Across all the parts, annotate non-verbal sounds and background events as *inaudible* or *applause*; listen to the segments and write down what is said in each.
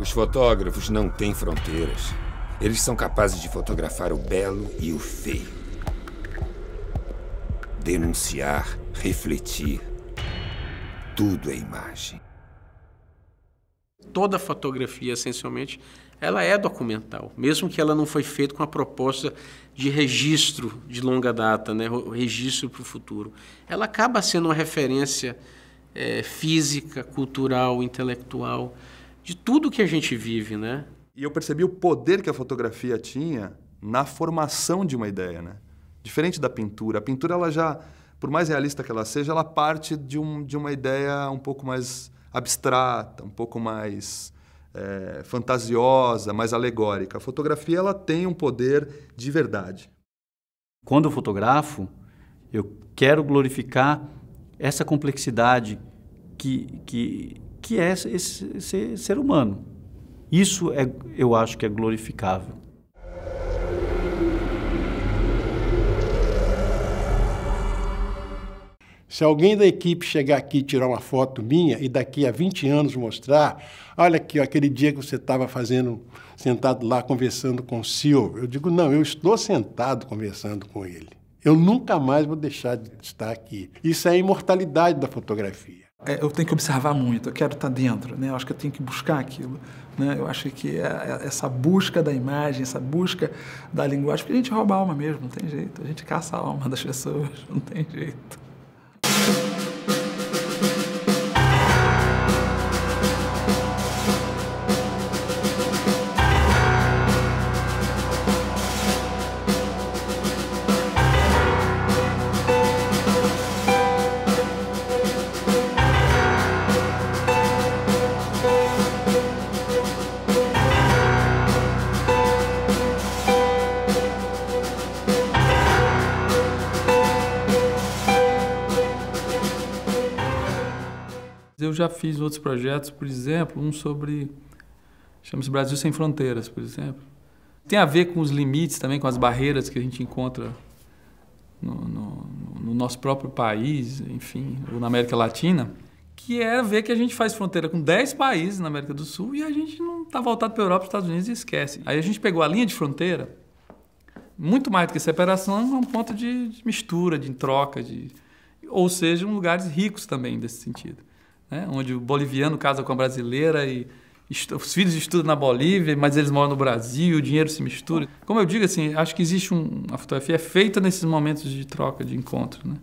Os fotógrafos não têm fronteiras. Eles são capazes de fotografar o belo e o feio. Denunciar, refletir. Tudo é imagem. Toda fotografia, essencialmente, ela é documental, mesmo que ela não foi feita com a proposta de registro de longa data, né, registro para o futuro. Ela acaba sendo uma referência é, física, cultural, intelectual, de tudo que a gente vive, né? E eu percebi o poder que a fotografia tinha na formação de uma ideia, né? Diferente da pintura. A pintura, ela já, por mais realista que ela seja, ela parte de, um, de uma ideia um pouco mais abstrata, um pouco mais é, fantasiosa, mais alegórica. A fotografia, ela tem um poder de verdade. Quando eu fotografo, eu quero glorificar essa complexidade que, que, que é esse, esse ser humano. Isso é, eu acho que é glorificável. Se alguém da equipe chegar aqui e tirar uma foto minha e daqui a 20 anos mostrar, olha aqui, aquele dia que você estava fazendo, sentado lá conversando com o Silvio, eu digo, não, eu estou sentado conversando com ele. Eu nunca mais vou deixar de estar aqui. Isso é a imortalidade da fotografia. É, eu tenho que observar muito, eu quero estar dentro, né? eu acho que eu tenho que buscar aquilo. Né? Eu acho que é, é essa busca da imagem, essa busca da linguagem, porque a gente rouba a alma mesmo, não tem jeito. A gente caça a alma das pessoas, *laughs* não tem jeito. Já fiz outros projetos, por exemplo, um sobre. chama-se Brasil Sem Fronteiras, por exemplo. Tem a ver com os limites também, com as barreiras que a gente encontra no, no, no nosso próprio país, enfim, ou na América Latina, que é ver que a gente faz fronteira com 10 países na América do Sul e a gente não está voltado para a Europa, Estados Unidos e esquece. Aí a gente pegou a linha de fronteira, muito mais do que separação, é um ponto de, de mistura, de troca, de, ou seja, lugares ricos também desse sentido né? onde o boliviano casa com a brasileira e os filhos estudam na Bolívia, mas eles moram no Brasil, o dinheiro se mistura. Como eu digo, assim, acho que existe um, fotografia é feita nesses momentos de troca, de encontro, né?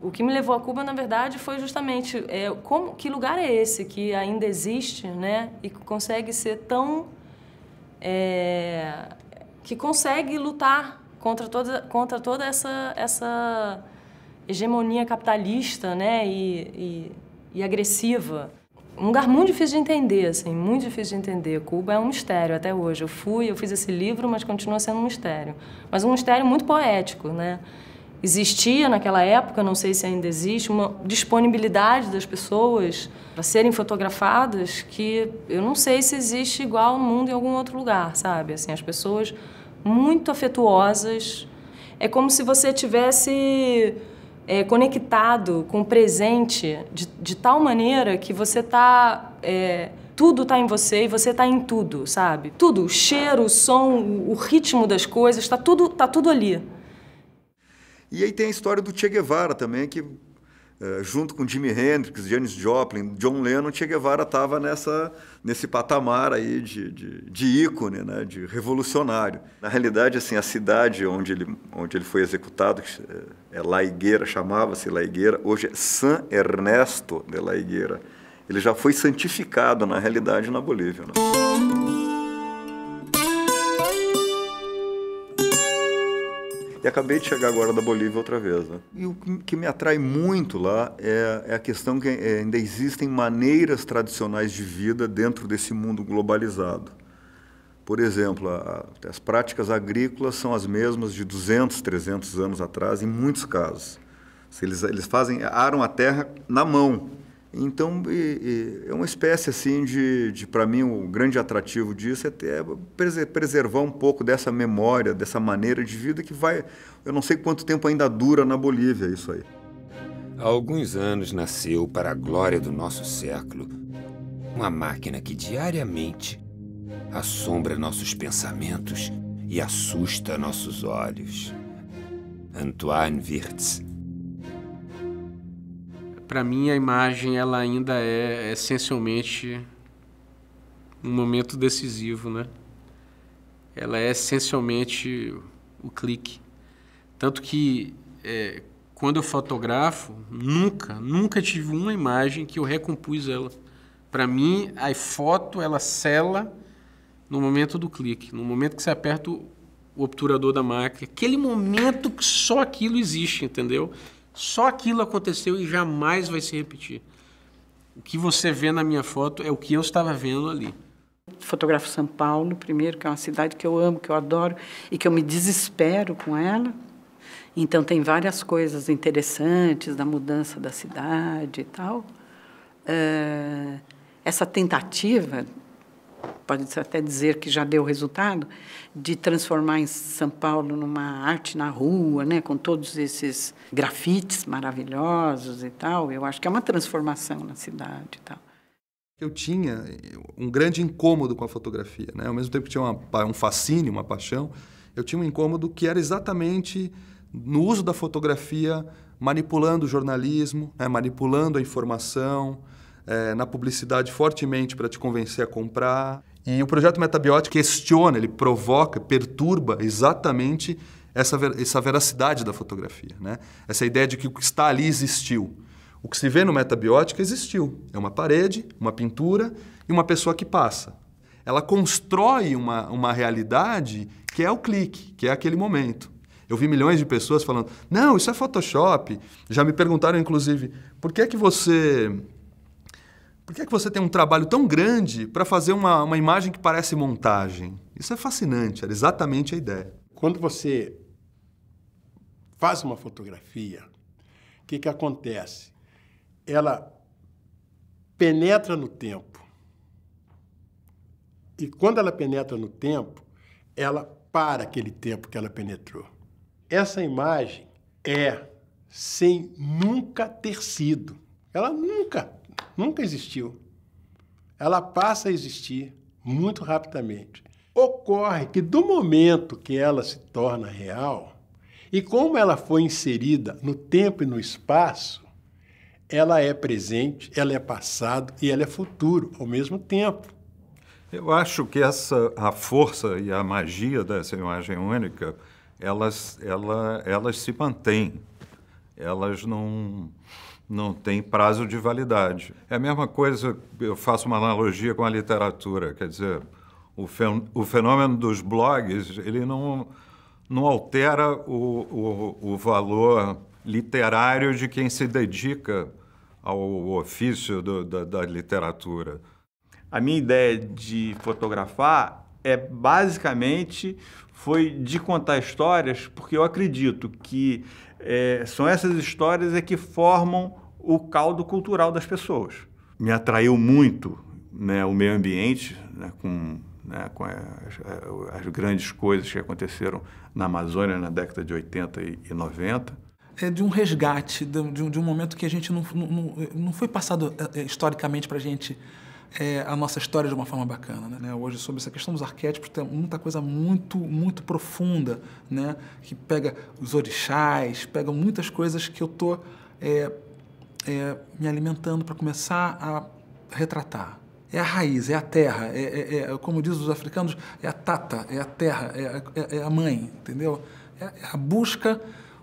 O que me levou a Cuba, na verdade, foi justamente é, como, que lugar é esse que ainda existe, né? E que consegue ser tão é, que consegue lutar contra toda contra toda essa essa hegemonia capitalista, né? E, e e agressiva. Um lugar muito difícil de entender, assim, muito difícil de entender. Cuba é um mistério até hoje. Eu fui, eu fiz esse livro, mas continua sendo um mistério. Mas um mistério muito poético, né? Existia naquela época, não sei se ainda existe, uma disponibilidade das pessoas para serem fotografadas que eu não sei se existe igual no mundo em algum outro lugar, sabe? Assim, as pessoas muito afetuosas. É como se você tivesse é, conectado com o presente de, de tal maneira que você está. É, tudo está em você e você está em tudo, sabe? Tudo, o cheiro, o som, o, o ritmo das coisas, está tudo, tá tudo ali. E aí tem a história do Che Guevara também, que é, junto com Jimi Hendrix, Janis Joplin, John Lennon, Che Guevara estava nessa nesse patamar aí de, de, de ícone, né, de revolucionário. Na realidade, assim, a cidade onde ele onde ele foi executado, é, é La Higuera, chamava-se La Higuera, hoje é San Ernesto de La Higuera. Ele já foi santificado na realidade na Bolívia. Né? E acabei de chegar agora da Bolívia outra vez. Né? E o que me atrai muito lá é, é a questão que é, ainda existem maneiras tradicionais de vida dentro desse mundo globalizado. Por exemplo, a, as práticas agrícolas são as mesmas de 200, 300 anos atrás, em muitos casos. Eles, eles fazem, aram a terra na mão, então, e, e é uma espécie assim de, de para mim, o grande atrativo disso é, ter, é preservar um pouco dessa memória, dessa maneira de vida que vai, eu não sei quanto tempo ainda dura na Bolívia isso aí. Há alguns anos nasceu, para a glória do nosso século, uma máquina que diariamente assombra nossos pensamentos e assusta nossos olhos. Antoine Wirtz. Para mim, a imagem ela ainda é essencialmente um momento decisivo, né? Ela é essencialmente o clique. Tanto que é, quando eu fotografo, nunca, nunca tive uma imagem que eu recompus ela. Para mim, a foto ela sela no momento do clique, no momento que você aperta o obturador da máquina, aquele momento que só aquilo existe, entendeu? Só aquilo aconteceu e jamais vai se repetir. O que você vê na minha foto é o que eu estava vendo ali. Fotografo São Paulo, primeiro, que é uma cidade que eu amo, que eu adoro e que eu me desespero com ela. Então, tem várias coisas interessantes da mudança da cidade e tal. Uh, essa tentativa pode-se até dizer que já deu resultado, de transformar em São Paulo numa arte na rua, né, com todos esses grafites maravilhosos e tal. Eu acho que é uma transformação na cidade e tal. Eu tinha um grande incômodo com a fotografia, né? Ao mesmo tempo que tinha uma, um fascínio, uma paixão, eu tinha um incômodo que era exatamente no uso da fotografia manipulando o jornalismo, né? manipulando a informação, é, na publicidade fortemente para te convencer a comprar. E o projeto Metabiótico questiona, ele provoca, perturba exatamente essa, ver, essa veracidade da fotografia. Né? Essa ideia de que o que está ali existiu. O que se vê no Metabiótica existiu. É uma parede, uma pintura e uma pessoa que passa. Ela constrói uma, uma realidade que é o clique, que é aquele momento. Eu vi milhões de pessoas falando: não, isso é Photoshop. Já me perguntaram, inclusive, por que é que você por que, é que você tem um trabalho tão grande para fazer uma, uma imagem que parece montagem? Isso é fascinante, era exatamente a ideia. Quando você faz uma fotografia, o que, que acontece? Ela penetra no tempo. E quando ela penetra no tempo, ela para aquele tempo que ela penetrou. Essa imagem é sem nunca ter sido. Ela nunca nunca existiu. Ela passa a existir muito rapidamente. Ocorre que do momento que ela se torna real, e como ela foi inserida no tempo e no espaço, ela é presente, ela é passado e ela é futuro ao mesmo tempo. Eu acho que essa a força e a magia dessa imagem única, elas, ela, elas se mantêm. Elas não não tem prazo de validade. É a mesma coisa, eu faço uma analogia com a literatura, quer dizer, o, fenômeno dos blogs, ele não, não altera o, o, o valor literário de quem se dedica ao ofício do, da, da literatura. A minha ideia de fotografar é basicamente foi de contar histórias, porque eu acredito que é, são essas histórias é que formam o caldo cultural das pessoas. Me atraiu muito né, o meio ambiente, né, com, né, com as, as, grandes coisas que aconteceram na Amazônia na década de 80 e 90. É de um resgate, de um, de um momento que a gente não, não, não foi passado é, historicamente para a gente é, a nossa história de uma forma bacana. Né? Hoje, sobre essa questão dos arquétipos, tem muita coisa muito, muito profunda, né? que pega os orixás, pega muitas coisas que eu estou é, é, me alimentando para começar a retratar. É a raiz, é a terra, é, é, é, como dizem os africanos, é a tata, é a terra, é, é, é a mãe, entendeu? É a busca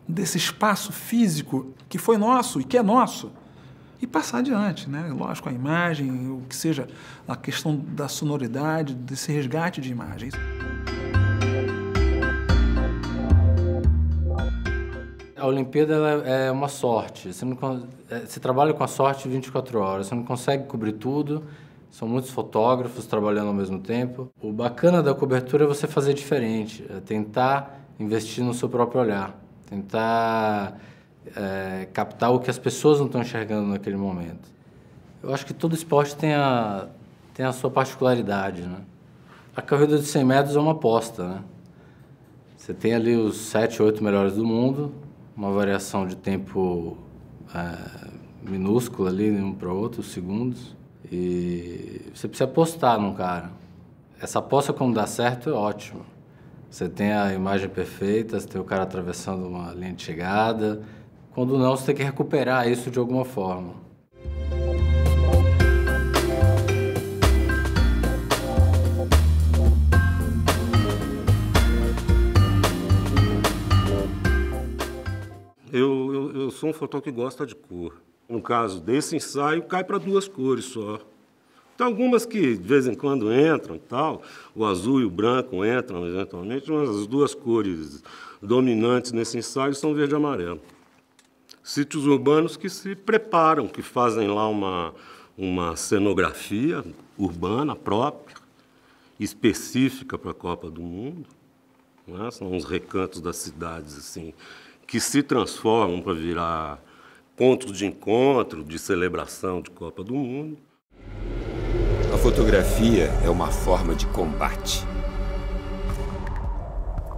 desse espaço físico que foi nosso e que é nosso e passar adiante, né? Lógico, a imagem, o que seja a questão da sonoridade, desse resgate de imagens. A Olimpíada é uma sorte. Você, não, é, você trabalha com a sorte 24 horas. Você não consegue cobrir tudo. São muitos fotógrafos trabalhando ao mesmo tempo. O bacana da cobertura é você fazer diferente, é tentar investir no seu próprio olhar, tentar é, captar o que as pessoas não estão enxergando naquele momento. Eu acho que todo esporte tem a, tem a sua particularidade, né? A corrida de 100 metros é uma aposta, né? Você tem ali os 7, 8 melhores do mundo, uma variação de tempo é, minúscula ali, um para outro, segundos, e você precisa apostar num cara. Essa aposta, quando dá certo, é ótimo. Você tem a imagem perfeita, você tem o cara atravessando uma linha de chegada. Quando não, você tem que recuperar isso de alguma forma. Eu, eu, eu sou um fotógrafo que gosta de cor. No caso desse ensaio, cai para duas cores só. Tem algumas que de vez em quando entram e tal, o azul e o branco entram eventualmente, mas as duas cores dominantes nesse ensaio são verde e amarelo. Sítios urbanos que se preparam, que fazem lá uma, uma cenografia urbana própria, específica para a Copa do Mundo. Né? São os recantos das cidades assim que se transformam para virar pontos de encontro, de celebração de Copa do Mundo. A fotografia é uma forma de combate.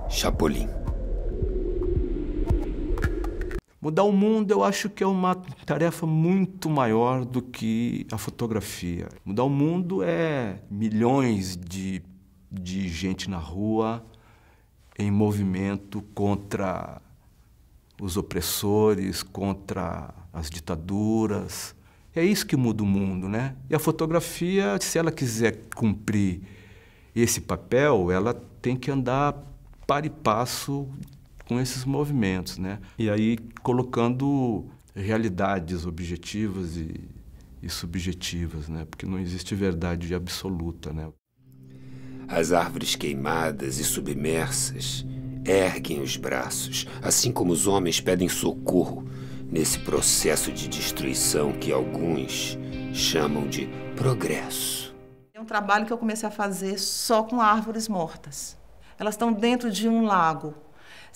Chapolin. Mudar o mundo eu acho que é uma tarefa muito maior do que a fotografia. Mudar o mundo é milhões de, de gente na rua em movimento contra os opressores, contra as ditaduras. É isso que muda o mundo, né? E a fotografia, se ela quiser cumprir esse papel, ela tem que andar para e passo com esses movimentos, né? E aí colocando realidades objetivas e, e subjetivas, né? Porque não existe verdade absoluta, né? As árvores queimadas e submersas erguem os braços, assim como os homens pedem socorro nesse processo de destruição que alguns chamam de progresso. É um trabalho que eu comecei a fazer só com árvores mortas. Elas estão dentro de um lago.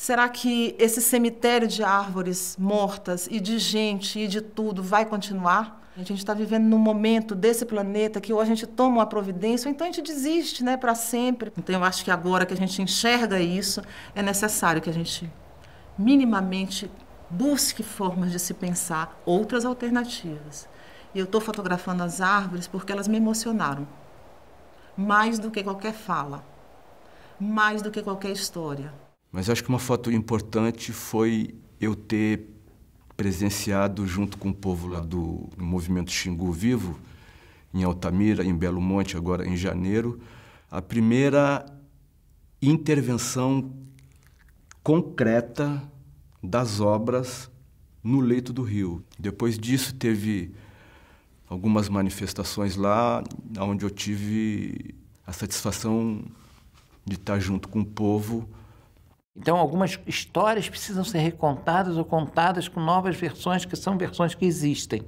Será que esse cemitério de árvores mortas e de gente e de tudo vai continuar? A gente está vivendo num momento desse planeta que ou a gente toma uma providência ou então a gente desiste né, para sempre. Então eu acho que agora que a gente enxerga isso, é necessário que a gente minimamente busque formas de se pensar outras alternativas. E eu estou fotografando as árvores porque elas me emocionaram. Mais do que qualquer fala. Mais do que qualquer história. Mas acho que uma foto importante foi eu ter presenciado junto com o povo lá do, movimento Xingu Vivo, em Altamira, em Belo Monte, agora em janeiro, a primeira intervenção concreta das obras no leito do rio. Depois disso teve algumas manifestações lá, onde eu tive a satisfação de estar junto com o povo então, algumas histórias precisam ser recontadas ou contadas com novas versões, que são versões que existem,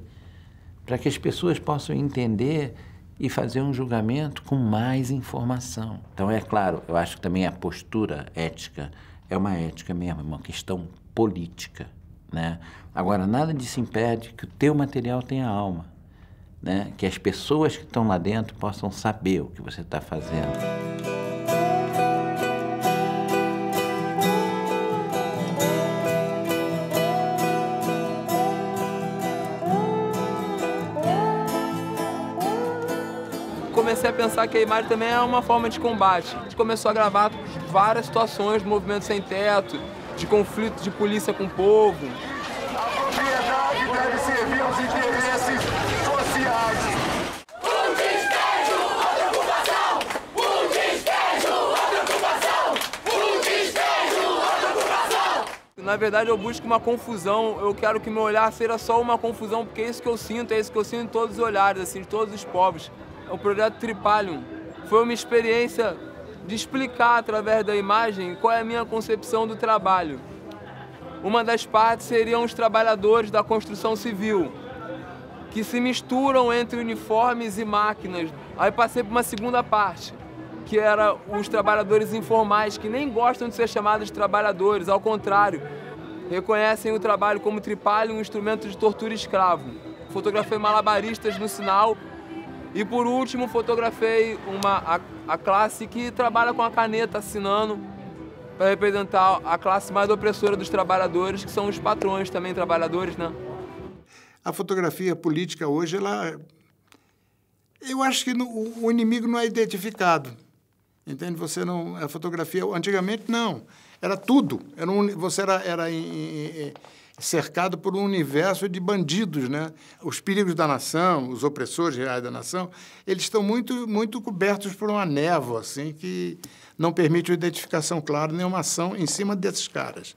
para que as pessoas possam entender e fazer um julgamento com mais informação. Então, é claro, eu acho que também a postura ética é uma ética mesmo, é uma questão política. Né? Agora, nada disso impede que o teu material tenha alma, né? que as pessoas que estão lá dentro possam saber o que você está fazendo. Pensar que a imagem também é uma forma de combate. A gente começou a gravar várias situações do movimento sem teto, de conflito de polícia com o povo. A propriedade deve servir aos interesses sociais. Na verdade, eu busco uma confusão. Eu quero que meu olhar seja só uma confusão, porque é isso que eu sinto, é isso que eu sinto em todos os olhares, assim, de todos os povos o projeto Tripalium. Foi uma experiência de explicar através da imagem qual é a minha concepção do trabalho. Uma das partes seriam os trabalhadores da construção civil, que se misturam entre uniformes e máquinas. Aí passei para uma segunda parte, que era os trabalhadores informais, que nem gostam de ser chamados de trabalhadores, ao contrário, reconhecem o trabalho como tripalho, um instrumento de tortura escravo. Fotografei malabaristas no sinal e por último, fotografei uma, a, a classe que trabalha com a caneta assinando para representar a classe mais opressora dos trabalhadores, que são os patrões também trabalhadores, né? A fotografia política hoje, ela... Eu acho que no, o inimigo não é identificado. Entende? Você não. A fotografia. Antigamente, não. Era tudo. Era um, você era, era em, em, cercado por um universo de bandidos, né? Os perigos da nação, os opressores reais da nação, eles estão muito, muito cobertos por uma névoa, assim, que não permite uma identificação clara, nenhuma ação em cima desses caras.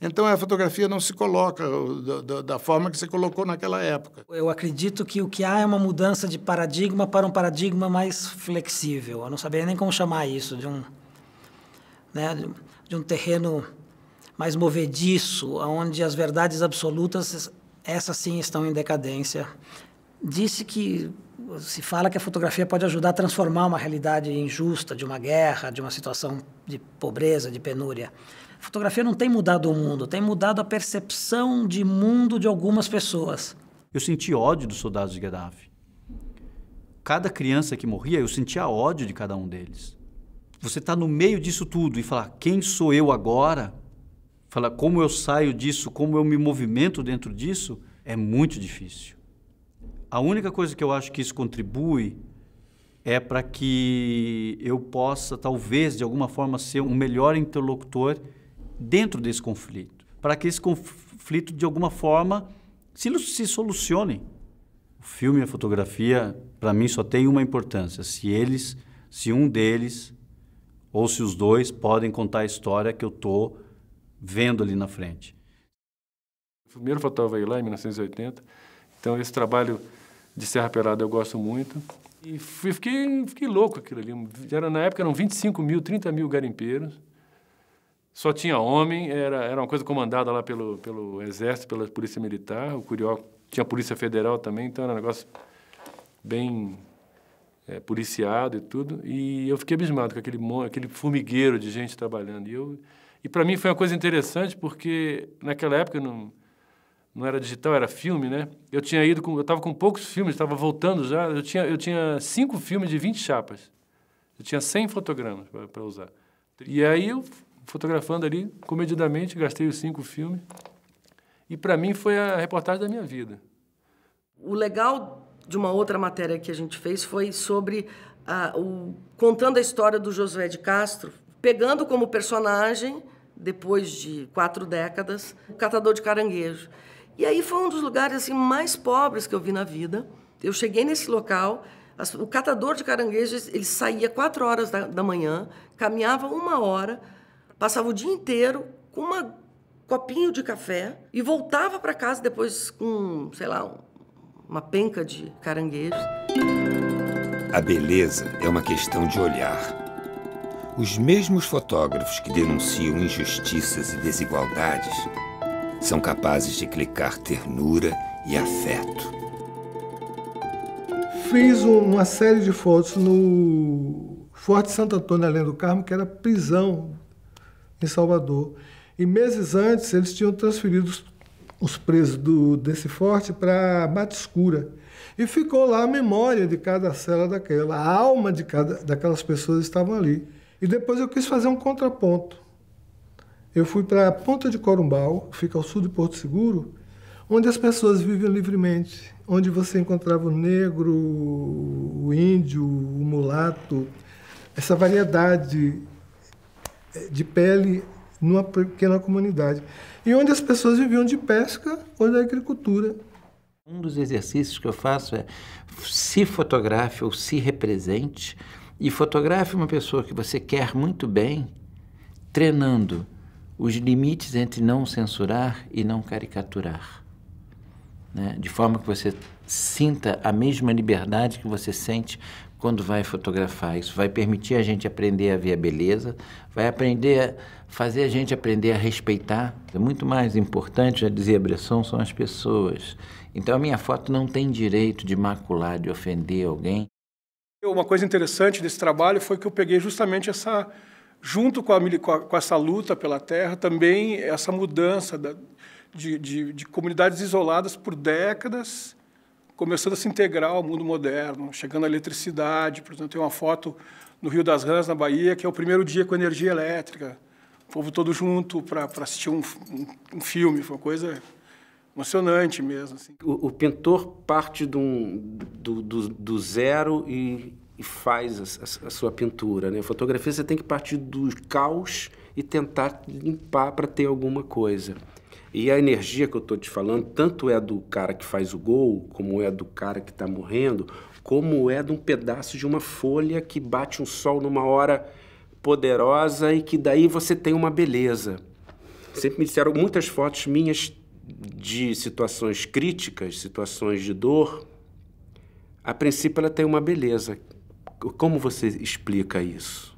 Então a fotografia não se coloca da, forma que se colocou naquela época. Eu acredito que o que há é uma mudança de paradigma para um paradigma mais flexível. Eu não sabia nem como chamar isso, de um, né, de um terreno mais movediço, onde as verdades absolutas, essas sim estão em decadência. Disse que se fala que a fotografia pode ajudar a transformar uma realidade injusta, de uma guerra, de uma situação de pobreza, de penúria. A fotografia não tem mudado o mundo, tem mudado a percepção de mundo de algumas pessoas. Eu senti ódio dos soldados de Gaddafi. Cada criança que morria, eu sentia ódio de cada um deles. Você está no meio disso tudo e falar quem sou eu agora falar como eu saio disso, como eu me movimento dentro disso, é muito difícil. A única coisa que eu acho que isso contribui é para que eu possa, talvez, de alguma forma, ser um melhor interlocutor dentro desse conflito. Para que esse conflito, de alguma forma, se, se solucione. O filme e a fotografia, para mim, só tem uma importância. Se eles, se um deles, ou se os dois, podem contar a história que eu estou vendo ali na frente. O primeiro fotógrafo aí lá em 1980. Então esse trabalho de Serra Pelada eu gosto muito. E fiquei, fiquei louco aquilo ali. Era, na época eram 25 mil, 30 mil garimpeiros. Só tinha homem, era, era uma coisa comandada lá pelo, pelo Exército, pela Polícia Militar. O Curió tinha a Polícia Federal também, então era um negócio bem é, policiado e tudo. E eu fiquei abismado com aquele, aquele formigueiro de gente trabalhando. E eu e para mim foi uma coisa interessante porque naquela época não, não era digital, era filme, né? Eu tinha ido com, eu estava com poucos filmes, estava voltando já. Eu tinha, eu tinha cinco filmes de 20 chapas. Eu tinha 100 fotogramas para usar. E aí eu fotografando ali comedidamente, gastei os cinco filmes. E para mim foi a reportagem da minha vida. O legal de uma outra matéria que a gente fez foi sobre a, o, contando a história do Josué de Castro, pegando como personagem depois de quatro décadas, catador de caranguejo. E aí foi um dos lugares assim, mais pobres que eu vi na vida. Eu cheguei nesse local, o catador de caranguejos ele saía quatro horas da, da manhã, caminhava uma hora, passava o dia inteiro com um copinho de café e voltava para casa depois com, sei lá, uma penca de caranguejos. A beleza é uma questão de olhar. Os mesmos fotógrafos que denunciam injustiças e desigualdades são capazes de clicar ternura e afeto. Fiz uma série de fotos no Forte Santo Antônio, além do Carmo, que era prisão em Salvador. E meses antes, eles tinham transferido os presos do, desse forte para Mata Escura. E ficou lá a memória de cada cela daquela, a alma de cada, daquelas pessoas estavam ali. E depois eu quis fazer um contraponto. Eu fui para a Ponta de Corumbau, fica ao sul de Porto Seguro, onde as pessoas vivem livremente, onde você encontrava o negro, o índio, o mulato, essa variedade eh, de pele numa pequena comunidade. E onde as pessoas viviam de pesca ou da agricultura. Um dos exercícios que eu faço é se fotografe ou se represente e fotografe uma pessoa que você quer muito bem, treinando os limites entre não censurar e não caricaturar. Né? De forma que você sinta a mesma liberdade que você sente quando vai fotografar. Isso vai permitir a gente aprender a ver a beleza, vai aprender a fazer a gente aprender a respeitar. É muito mais importante, já dizia Bresson, são as pessoas. Então a minha foto não tem direito de macular, de ofender alguém. Uma coisa interessante desse trabalho foi que eu peguei justamente essa, junto com, a, com essa luta pela terra, também essa mudança da, de, de, de, comunidades isoladas por décadas, começando a se integrar ao mundo moderno, chegando à eletricidade. Por exemplo, tem uma foto no Rio das Rãs, na Bahia, que é o primeiro dia com energia elétrica. O povo todo junto para assistir um, um, um filme, foi uma coisa emocionante mesmo. Assim. O, o, pintor parte do, do, do, do, zero e e faz a, a, sua pintura. Né? A fotografia você tem que partir do caos e tentar limpar para ter alguma coisa. E a energia que eu estou te falando, tanto é do cara que faz o gol, como é do cara que está morrendo, como é de um pedaço de uma folha que bate um sol numa hora poderosa e que daí você tem uma beleza. Sempre me disseram muitas fotos minhas de situações críticas, situações de dor. A princípio ela tem uma beleza. Como você explica isso?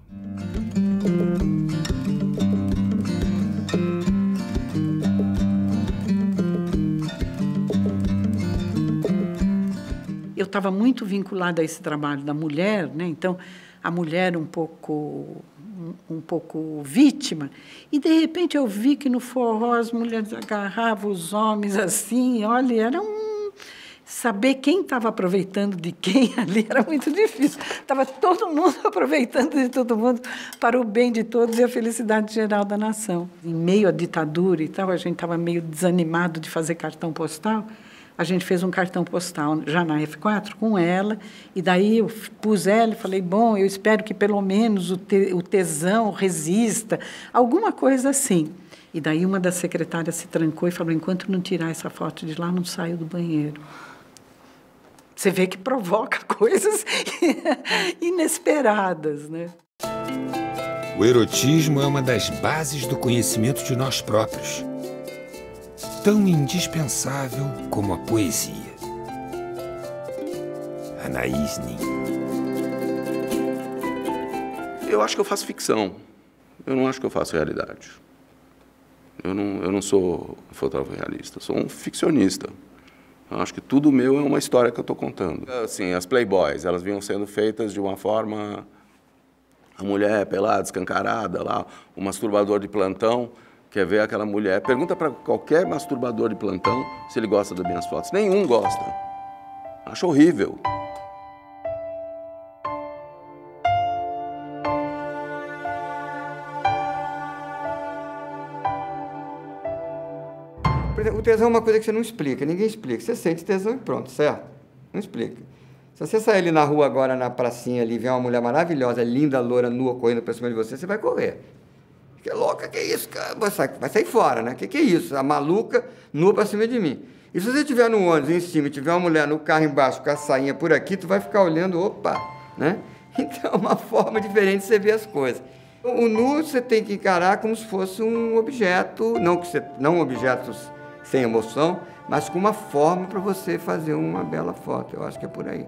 Eu estava muito vinculada a esse trabalho da mulher, né? então a mulher um pouco um, pouco vítima, e de repente eu vi que no forró as mulheres agarravam os homens assim, olha, era um saber quem estava aproveitando de quem *laughs* ali era muito difícil. Estava todo mundo *laughs* aproveitando de todo mundo para o bem de todos e a felicidade geral da nação. Em meio à ditadura e tal, a gente estava meio desanimado de fazer cartão postal a gente fez um cartão postal já na F4 com ela, e daí eu pus ela e falei, bom, eu espero que pelo menos o, te, o tesão resista, alguma coisa assim. E daí uma das secretárias se trancou e falou, enquanto não tirar essa foto de lá, não saio do banheiro. Você vê que provoca *laughs* coisas *laughs* inesperadas, né? O erotismo é uma das bases do conhecimento de nós próprios tão indispensável como a poesia. Anaís Nin. Eu acho que eu faço ficção. Eu não acho que eu faço realidade. Eu não, eu não sou fotógrafo realista, sou um ficcionista. Eu acho que tudo meu é uma história que eu estou contando. Assim, as Playboys, elas vinham sendo feitas de uma forma... A mulher pelada, escancarada lá, o masturbador de plantão quer ver aquela mulher. Pergunta para qualquer masturbador de plantão se ele gosta das minhas fotos. Nenhum gosta. Acho horrível. O tesão é uma coisa que você não explica, ninguém explica. Você sente tesão e pronto, certo? Não explica. Se você sair ali na rua agora, na pracinha ali, ver uma mulher maravilhosa, linda, loura, nua, correndo para cima de você, você vai correr. Que louca, que isso? Vai sair, vai sair fora, né? Que que é isso? A maluca nua pra cima de mim. E se você estiver no ônibus em cima e tiver uma mulher no carro embaixo com a sainha por aqui, tu vai ficar olhando, opa, né? *laughs* Então é uma forma diferente de você ver as coisas. O nu você tem que encarar como se fosse um objeto, não que você, não objetos sem emoção, mas com uma forma para você fazer uma bela foto. Eu acho que é por aí.